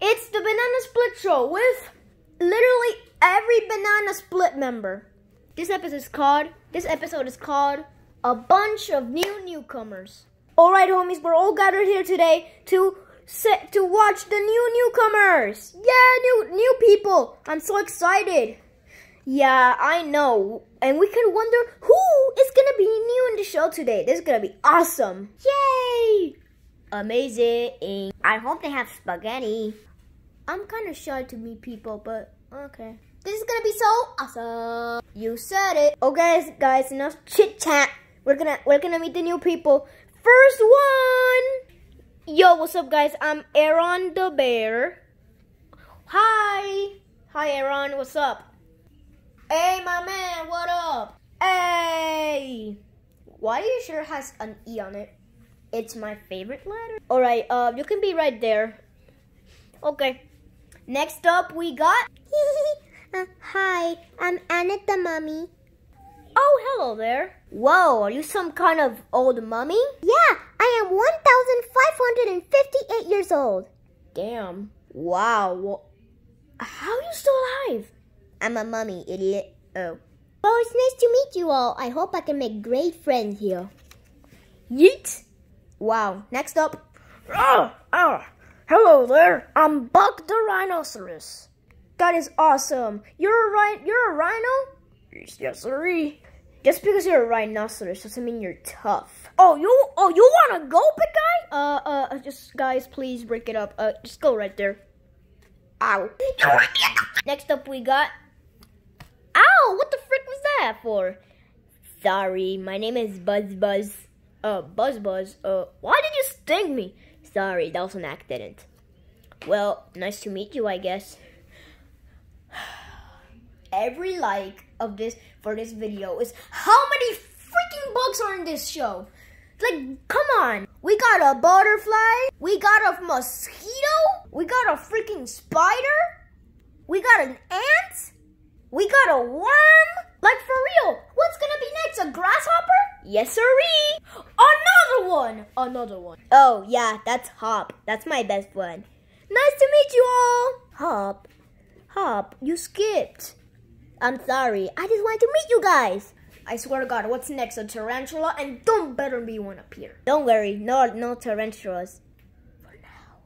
It's the Banana Split Show with literally every Banana Split member. This episode is called. This episode is called a bunch of new newcomers. All right, homies, we're all gathered here today to sit to watch the new newcomers. Yeah, new new people. I'm so excited. Yeah, I know. And we can wonder who is gonna be new in the show today. This is gonna be awesome. Yay! Amazing. I hope they have spaghetti. I'm kind of shy to meet people, but okay. This is gonna be so awesome. You said it. Oh, okay, guys, enough chit chat. We're gonna we're gonna meet the new people. First one. Yo, what's up, guys? I'm Aaron the bear. Hi. Hi, Aaron. What's up? Hey, my man. What up? Hey. Why your shirt has an E on it? It's my favorite letter. All right. Uh, you can be right there. Okay. Next up, we got. Uh, hi, I'm Anna the mummy. Oh, hello there. Whoa, are you some kind of old mummy? Yeah, I am 1,558 years old. Damn. Wow. Well, how are you still alive? I'm a mummy, idiot. Oh. Well, it's nice to meet you all. I hope I can make great friends here. Yeet. Wow. Next up. Oh, oh. Hello there. I'm Buck the Rhinoceros. That is awesome. You're a. You're a rhino. Yes, sirree. Just because you're a rhinoceros doesn't mean you're tough. Oh, you. Oh, you wanna go, big guy? Uh, uh, just guys, please break it up. Uh, just go right there. Ow. Next up, we got. Ow! What the frick was that for? Sorry, my name is Buzz Buzz. Uh, Buzz Buzz. Uh, why did you sting me? Sorry, that was an accident. Well, nice to meet you, I guess every like of this for this video is how many freaking bugs are in this show. Like, come on. We got a butterfly. We got a mosquito. We got a freaking spider. We got an ant. We got a worm. Like, for real. What's gonna be next? A grasshopper? Yes, sirree. Another one. Another one. Oh, yeah, that's Hop. That's my best one. Nice to meet you all. Hop. Hop, you skipped. I'm sorry. I just wanted to meet you guys. I swear to God, what's next? A tarantula? And don't better be one up here. Don't worry. No, no tarantulas. For now.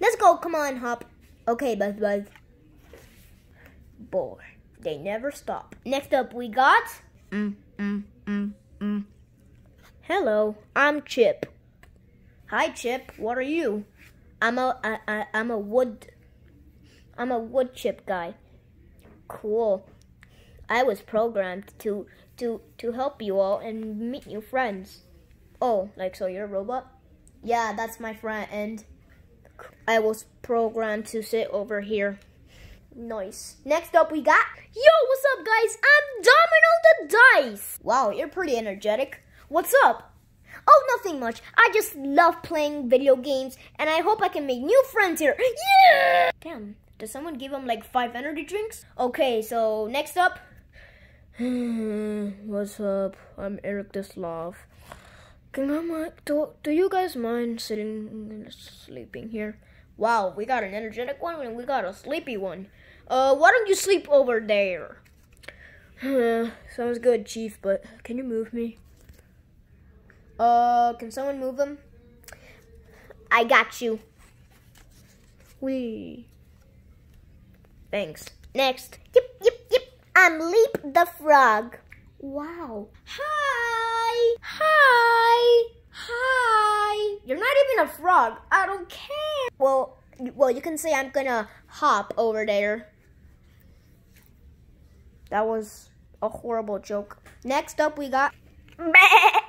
Let's go. Come on, Hop. Okay, Buzz Buzz. Boy, they never stop. Next up, we got... Mm, mm, mm, mm. Hello, I'm Chip. Hi, Chip. What are you? I'm a, I, I, I'm a wood... I'm a wood chip guy. Cool. I was programmed to to to help you all and meet new friends. Oh, like so you're a robot? Yeah, that's my friend and I was programmed to sit over here. Nice. Next up we got Yo, what's up guys? I'm Domino the Dice. Wow, you're pretty energetic. What's up? Oh, nothing much. I just love playing video games and I hope I can make new friends here. Yeah! Damn, does someone give him like five energy drinks? Okay, so next up What's up? I'm Eric Sloth. Can I do, do you guys mind sitting and sleeping here? Wow, we got an energetic one and we got a sleepy one. Uh, why don't you sleep over there? Sounds good, Chief, but can you move me? Uh, can someone move him? I got you. We. Thanks. Next. Yep, yep, yep. I'm Leap the Frog. Wow. Hi. Hi. Hi. You're not even a frog. I don't care. Well, well, you can say I'm gonna hop over there. That was a horrible joke. Next up, we got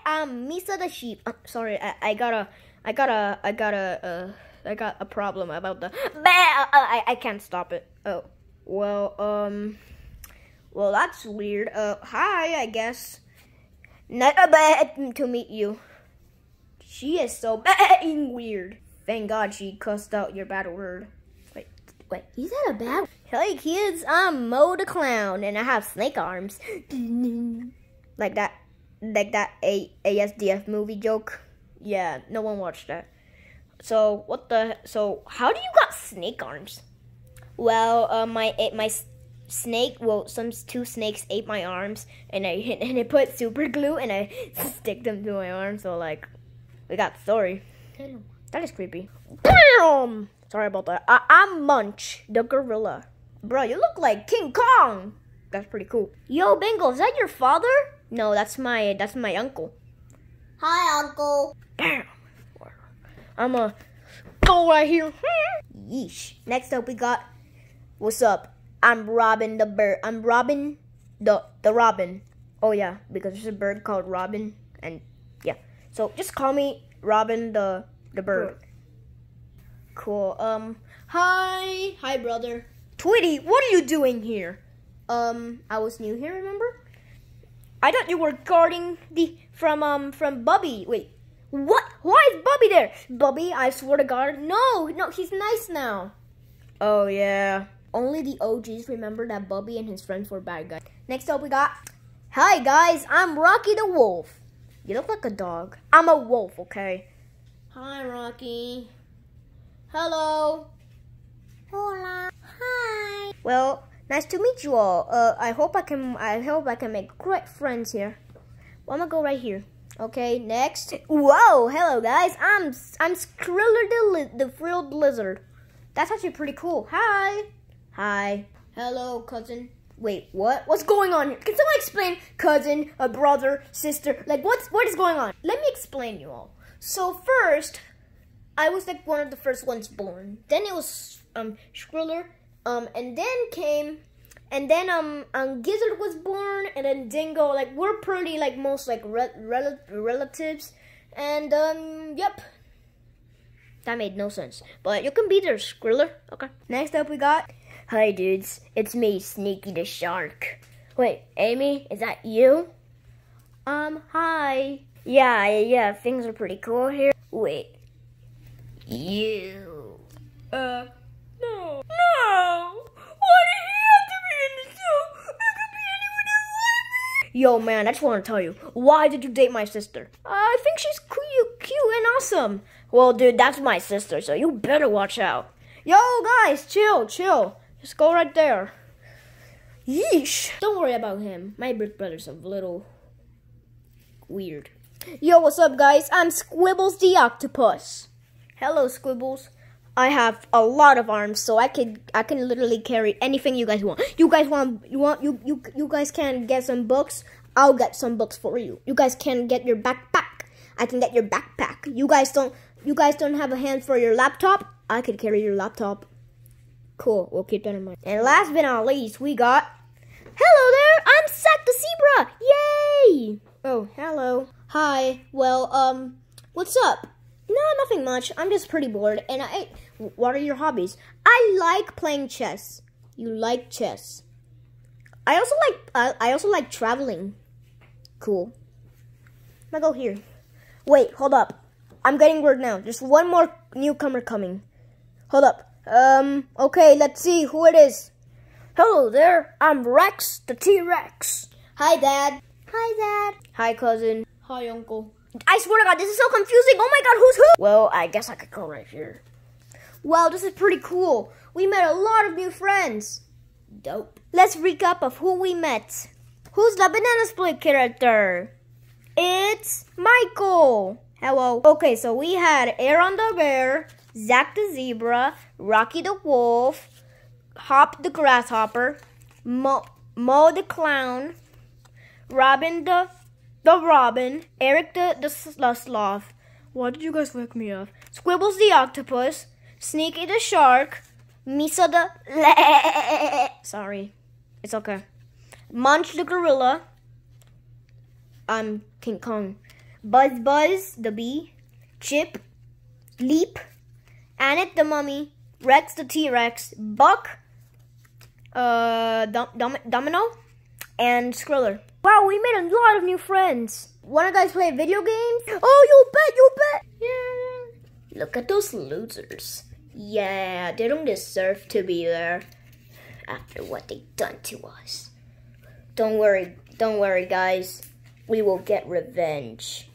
um Misa the sheep. Uh, sorry, I, I got a, I got a, I got a, uh, I got a problem about the. I I can't stop it. Oh, well, um. Well, that's weird. Uh, hi, I guess. Not a bad to meet you. She is so bad weird. Thank God she cussed out your bad word. Wait, wait, is that a bad? Hey kids, I'm Mo the Clown, and I have snake arms. like that, like that A ASDF movie joke. Yeah, no one watched that. So what the? So how do you got snake arms? Well, uh, my my snake. Well, some two snakes ate my arms, and I and I put super glue and I stick them to my arm. So like, we got story. That is creepy. Damn. Sorry about that. I, I'm Munch, the gorilla. Bro, you look like King Kong. That's pretty cool. Yo, Bingo, is that your father? No, that's my that's my uncle. Hi, uncle. Damn. I'm a go right here. Yeesh. Next up, we got. What's up? I'm Robin the bird. I'm Robin the the Robin. Oh yeah, because there's a bird called Robin, and yeah. So just call me Robin the the bird. Cool. Um. Hi. Hi, brother. Tweety, what are you doing here? Um, I was new here. Remember? I thought you were guarding the from um from Bubby. Wait, what? Why is Bubby there? Bubby, I swear to God, no, no, he's nice now. Oh yeah. Only the OGs remember that Bubby and his friends were bad guys. Next up, we got. Hi guys, I'm Rocky the Wolf. You look like a dog. I'm a wolf, okay? Hi, Rocky. Hello. Hola. Hi. Well, nice to meet you all. Uh, I hope I can. I hope I can make great friends here. Well, I'm gonna go right here. Okay, next. Whoa, hello guys. I'm I'm Skriller the the frilled lizard. That's actually pretty cool. Hi. Hi. Hello, cousin. Wait, what? What's going on here? Can someone explain cousin, a brother, sister? Like what's what is going on? Let me explain you all. So first, I was like one of the first ones born. Then it was um Skriller. Um and then came and then um, um Gizzard was born, and then Dingo. Like we're pretty like most like re rel relatives, and um yep, that made no sense. But you can be their Skriller. Okay. Next up we got. Hi dudes, it's me, Sneaky the Shark. Wait, Amy, is that you? Um, hi. Yeah, yeah, things are pretty cool here. Wait, you. Uh, no, no. Why did he have to be in the show? It could be anyone who let me. Yo, man, I just want to tell you, why did you date my sister? Uh, I think she's cute, cute and awesome. Well, dude, that's my sister, so you better watch out. Yo, guys, chill, chill. Just go right there. Yeesh. Don't worry about him. My big brother's a little weird. Yo, what's up, guys? I'm Squibbles the Octopus. Hello, Squibbles. I have a lot of arms, so I can I can literally carry anything you guys want. You guys want you want you you you guys can get some books. I'll get some books for you. You guys can get your backpack. I can get your backpack. You guys don't you guys don't have a hand for your laptop. I can carry your laptop. Cool. We'll keep that in mind. And last but not least, we got. Hello there. I'm Zack the zebra. Yay! Oh, hello. Hi. Well, um, what's up? No, nothing much. I'm just pretty bored. And I, what are your hobbies? I like playing chess. You like chess. I also like, uh, I also like traveling. Cool. I'm gonna go here. Wait, hold up. I'm getting word now. There's one more newcomer coming. Hold up. Um, okay, let's see who it is. Hello there. I'm Rex, the T-Rex. Hi, Dad. Hi, Dad. Hi, cousin. Hi, Uncle. I swear to God, this is so confusing. Oh my God, who's who? Well, I guess I could go right here. Wow, this is pretty cool. We met a lot of new friends. Dope. Let's recap of who we met. Who's the banana split character? It's Michael. Hello. Okay, so we had Aaron the bear, Zack the zebra, Rocky the wolf, Hop the grasshopper, Mo, Mo the clown, Robin the the Robin, Eric the, the, Sloth. What did you guys wake me up? Squibbles the Octopus, Sneaky the Shark, Misa the... le. Sorry. It's okay. Munch the Gorilla. I'm King Kong. Buzz Buzz the Bee. Chip. Leap. Annette the Mummy. Rex the T-Rex. Buck. Uh, Dom Dom Domino. And Skriller. Wow, we made a lot of new friends. Wanna guys play video games? Oh, you bet, you bet. Yeah. Look at those losers. Yeah, they don't deserve to be there after what they done to us. Don't worry, don't worry, guys. We will get revenge.